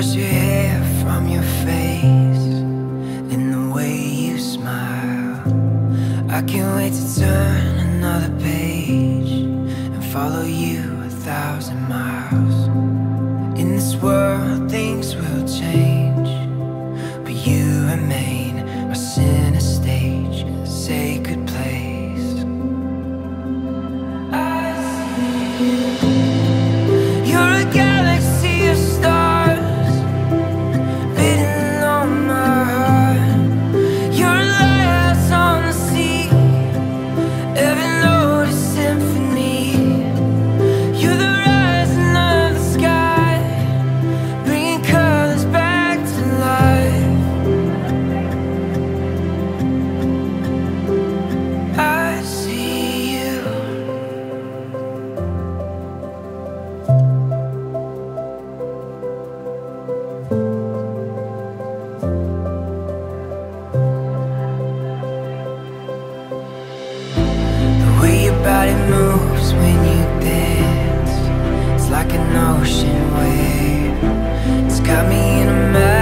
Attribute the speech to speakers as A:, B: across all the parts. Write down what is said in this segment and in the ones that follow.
A: brush your hair from your face and the way you smile. I can't wait to turn another page and follow you a thousand miles. In this world, things will change, but you remain our center body moves when you dance. It's like an ocean wave. It's got me in a magnetic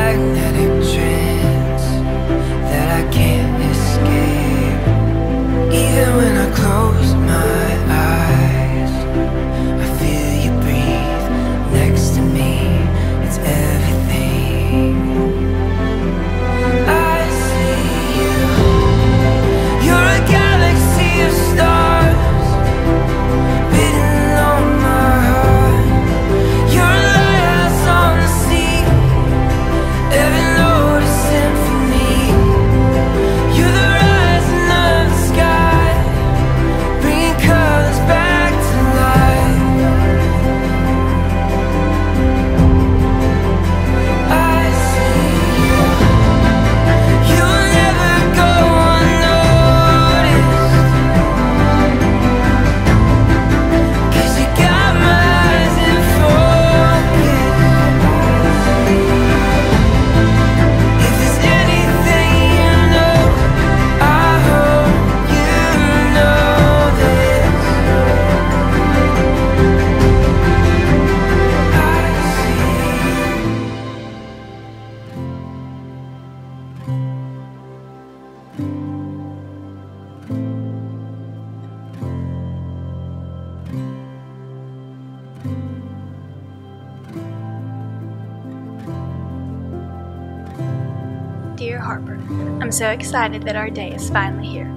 B: Harper, I'm so excited that our day is finally here.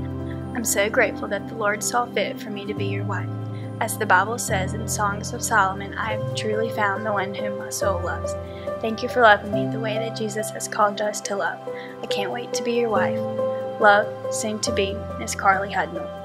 B: I'm so grateful that the Lord saw fit for me to be your wife. As the Bible says in Songs of Solomon, I have truly found the one whom my soul loves. Thank you for loving me the way that Jesus has called us to love. I can't wait to be your wife. Love, soon to be, Miss Carley Hudnall.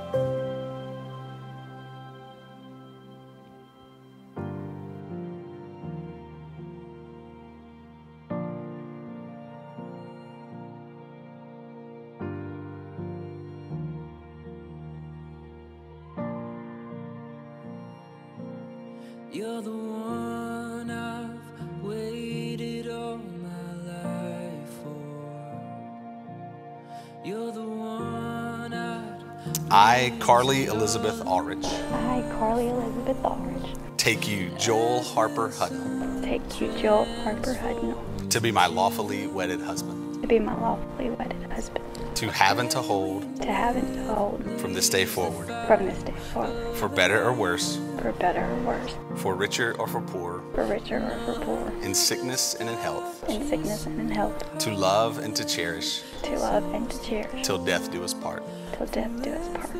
C: I, Carley Elizabeth Ahlrich,
D: I, Carley Elizabeth Ahlrich,
C: take you, Joel Harper Hudnall,
D: take you, Joel Harper Hudnall,
C: to be my lawfully wedded husband,
D: to be my lawfully wedded husband,
C: to have and to hold
D: to have and to hold
C: from this day forward,
D: from this day forward,
C: for better or worse,
D: for better or worse,
C: for richer or for poor,
D: for richer or for poor,
C: in sickness and in health,
D: in sickness and in health,
C: to love and to cherish,
D: to love and to cherish,
C: till death do us part.
D: till death do us part.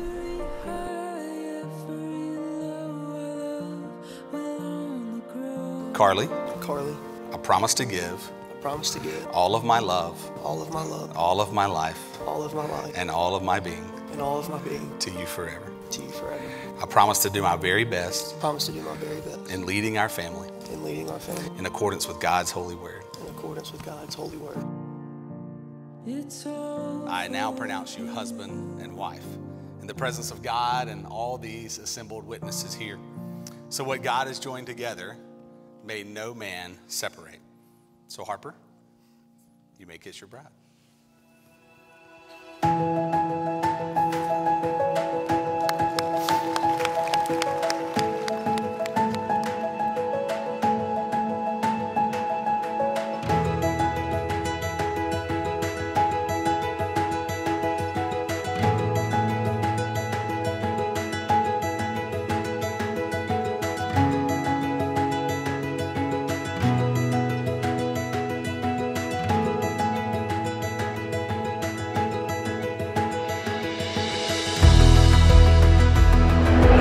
C: Carley,
E: Carley,
C: I promise to give
E: I promise to give
C: all of my love,
E: all of my love,
C: all of my life,
E: all of my life,
C: and all of my being
E: and all of my being
C: to you forever.
E: to you forever.
C: I promise to do my very best
E: I promise to do my very best
C: in leading our family
E: in leading our family
C: in accordance with God's holy word.
E: in accordance with God's holy word.
C: I now pronounce you husband and wife in the presence of God and all these assembled witnesses here. So, what God has joined together, may no man separate. So, Harper, you may kiss your bride.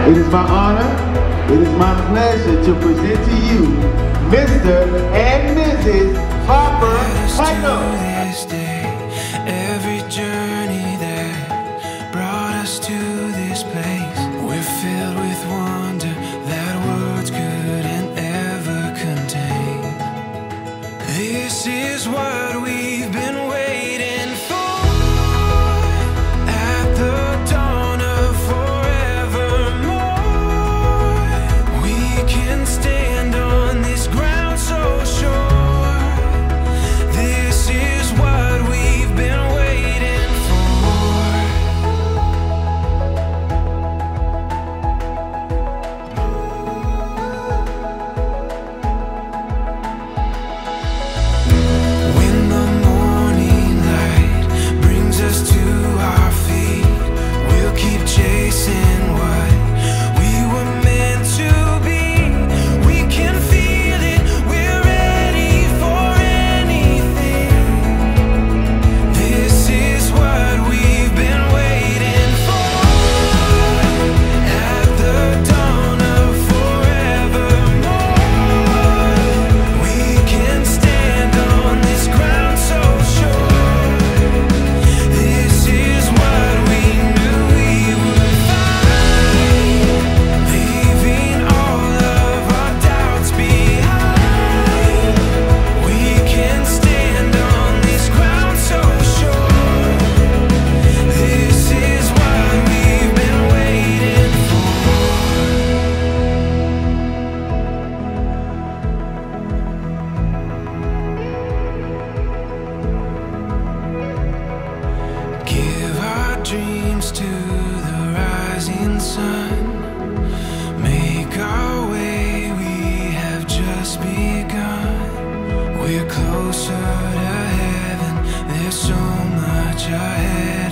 F: It is my honor, it is my pleasure to present to you Mr. and Mrs. Harper Michael.
A: the rising sun. Make our way, we have just begun. We're closer to heaven, there's
G: so
A: much ahead.